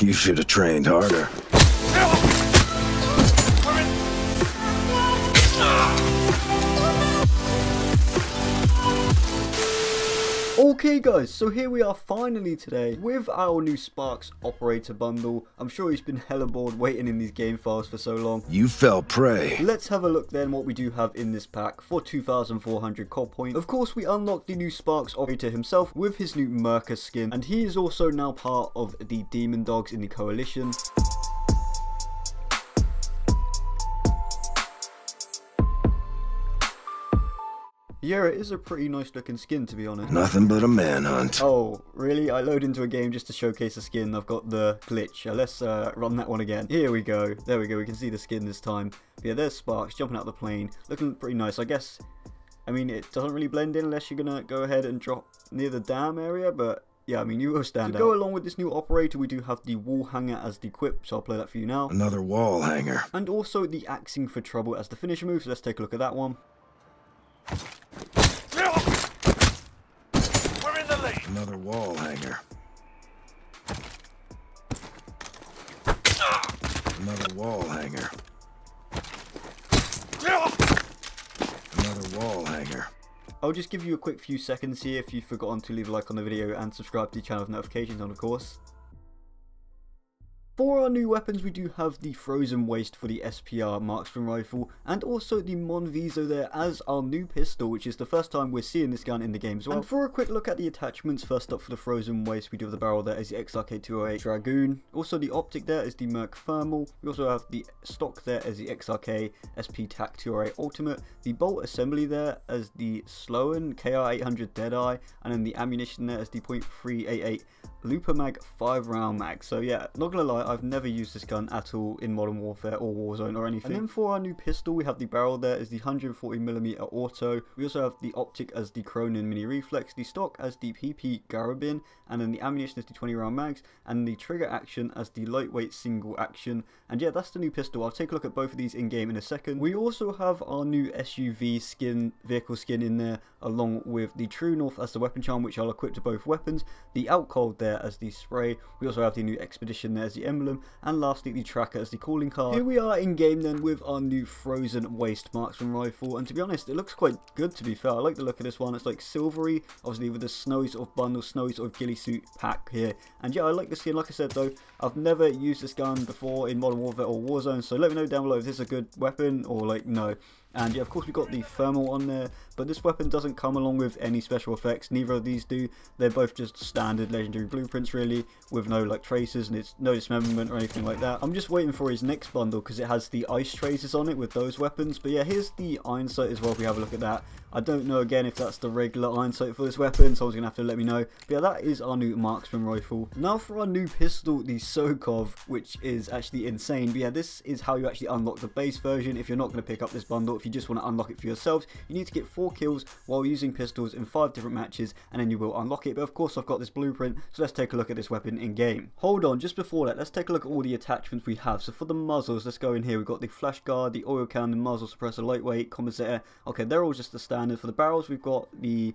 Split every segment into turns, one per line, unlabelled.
You should have trained harder.
Okay guys, so here we are finally today with our new Sparks operator bundle. I'm sure he's been hella bored waiting in these game files for so long.
You fell prey.
Let's have a look then what we do have in this pack for 2400 COD points. Of course we unlock the new Sparks operator himself with his new Mirka skin and he is also now part of the Demon Dogs in the Coalition. Yeah, it is a pretty nice looking skin to be honest.
Nothing but a manhunt.
Oh, really? I load into a game just to showcase the skin. I've got the glitch. Uh, let's uh, run that one again. Here we go. There we go. We can see the skin this time. But yeah, there's Sparks jumping out of the plane. Looking pretty nice. I guess, I mean, it doesn't really blend in unless you're going to go ahead and drop near the dam area. But yeah, I mean, you will stand to out. go along with this new operator, we do have the wall hanger as the quip, so I'll play that for you now.
Another wall hanger.
And also the axing for trouble as the finisher move, so let's take a look at that one.
Another wall hanger. Another wall hanger. Another wall hanger.
I'll just give you a quick few seconds here if you've forgotten to leave a like on the video and subscribe to the channel with notifications on of course. For our new weapons, we do have the Frozen Waste for the SPR marksman rifle, and also the Monviso there as our new pistol, which is the first time we're seeing this gun in the game as well. And for a quick look at the attachments, first up for the Frozen Waste, we do have the barrel there as the XRK-208 Dragoon. Also the optic there is the Merc Thermal. We also have the stock there as the XRK SP TAC 208 Ultimate. The bolt assembly there as the Sloan KR800 Deadeye, and then the ammunition there as the .388 Lapua Mag 5 round mag. So yeah, not gonna lie, I've never used this gun at all in Modern Warfare or Warzone or anything. And then for our new pistol, we have the barrel there as the 140mm auto. We also have the optic as the Cronen Mini Reflex, the stock as the PP Garabin, and then the ammunition as the 20 round mags, and the trigger action as the lightweight single action. And yeah, that's the new pistol. I'll take a look at both of these in game in a second. We also have our new SUV skin, vehicle skin in there, along with the True North as the weapon charm, which I'll equip to both weapons. The Outcold there as the spray. We also have the new Expedition there as the emblem. And lastly, the tracker as the calling card. Here we are in game then with our new Frozen Waste Marksman rifle. And to be honest, it looks quite good to be fair. I like the look of this one. It's like silvery, obviously with the snowy sort of bundle, snowy sort of ghillie suit pack here. And yeah, I like the skin. Like I said though, I've never used this gun before in Modern Warfare or Warzone. So let me know down below if this is a good weapon or like no. And yeah, of course we got the thermal on there, but this weapon doesn't come along with any special effects. Neither of these do. They're both just standard legendary blueprints really, with no like traces and it's no dismemberment or anything like that. I'm just waiting for his next bundle because it has the ice traces on it with those weapons. But yeah, here's the iron sight as well if we have a look at that. I don't know again if that's the regular iron sight for this weapon, so I was going to have to let me know. But yeah, that is our new marksman rifle. Now for our new pistol, the Sykov, which is actually insane. But yeah, this is how you actually unlock the base version if you're not going to pick up this bundle. If you just want to unlock it for yourselves, you need to get 4 kills while using pistols in 5 different matches, and then you will unlock it. But of course, I've got this blueprint, so let's take a look at this weapon in game. Hold on, just before that, let's take a look at all the attachments we have. So for the muzzles, let's go in here. We've got the flash guard, the oil can, the muzzle suppressor, lightweight, compensator. Okay, they're all just the standard. For the barrels, we've got the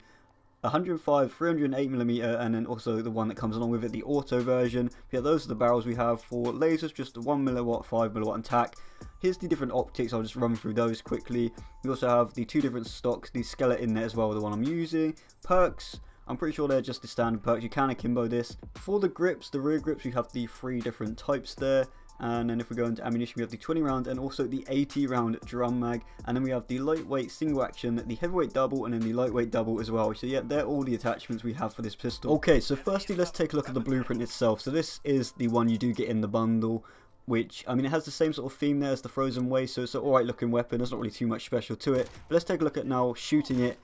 105, 308mm, and then also the one that comes along with it, the auto version. Yeah, those are the barrels we have for lasers, just the 1mW, 5mW and tac. Here's the different optics, I'll just run through those quickly. We also have the two different stocks, the skeleton there as well, the one I'm using. Perks, I'm pretty sure they're just the standard perks, you can akimbo this. For the grips, the rear grips, we have the three different types there. And then if we go into ammunition we have the 20 round and also the 80 round drum mag. And then we have the lightweight single action the heavyweight double and then the lightweight double as well. So yeah they're all the attachments we have for this pistol. Okay so firstly let's take a look at the blueprint itself. So this is the one you do get in the bundle which, I mean, it has the same sort of theme there as the Frozen Waste, so it's an alright looking weapon, there's not really too much special to it. But let's take a look at now shooting it.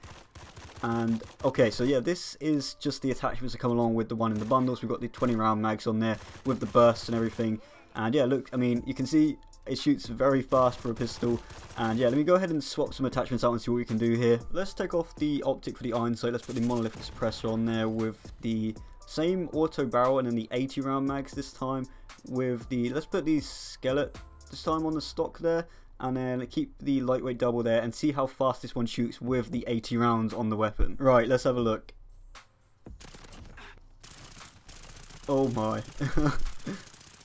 And, okay, so yeah, this is just the attachments that come along with the one in the bundles. We've got the 20 round mags on there with the bursts and everything. And yeah, look, I mean, you can see it shoots very fast for a pistol. And yeah, let me go ahead and swap some attachments out and see what we can do here. Let's take off the optic for the iron sight. Let's put the monolithic suppressor on there with the same auto barrel and then the 80 round mags this time with the, let's put the skeleton this time on the stock there and then keep the lightweight double there and see how fast this one shoots with the 80 rounds on the weapon. Right, let's have a look. Oh my.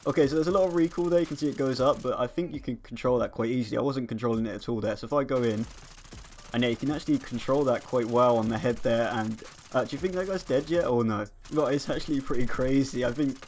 Okay, so there's a lot of recoil there, you can see it goes up, but I think you can control that quite easily. I wasn't controlling it at all there, so if I go in, and yeah, you can actually control that quite well on the head there, and uh, do you think that guy's dead yet, or no? But it's actually pretty crazy, I think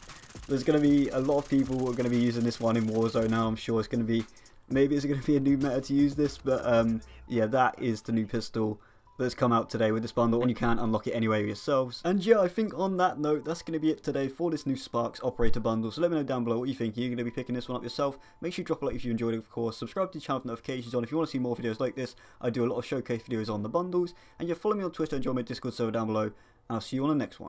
there's going to be a lot of people who are going to be using this one in Warzone now, I'm sure it's going to be, maybe it's going to be a new meta to use this, but um, yeah, that is the new pistol that's come out today with this bundle and you can't unlock it anyway yourselves. And yeah, I think on that note, that's going to be it today for this new Sparks Operator bundle. So let me know down below what you think. You're going to be picking this one up yourself. Make sure you drop a like if you enjoyed it, of course. Subscribe to the channel with notifications on if you want to see more videos like this. I do a lot of showcase videos on the bundles. And yeah, follow me on Twitter and join my Discord server down below. And I'll see you on the next one.